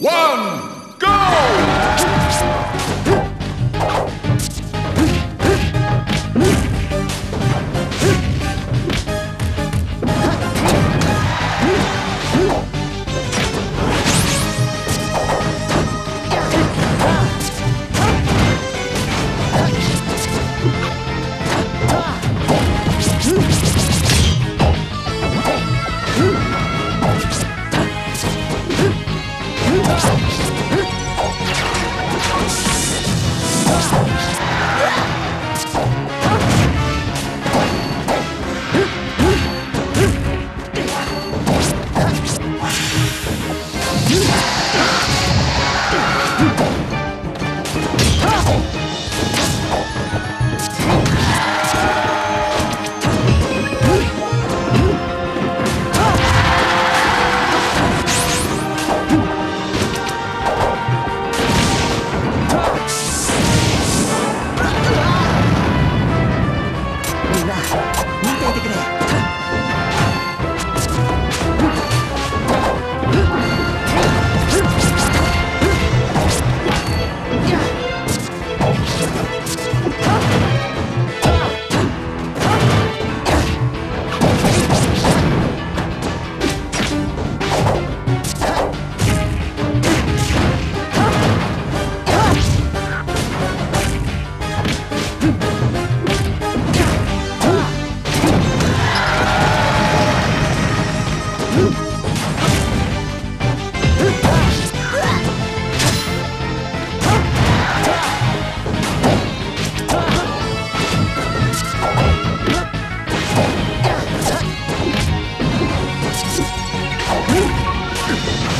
one, go! Thank you.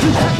Let's go.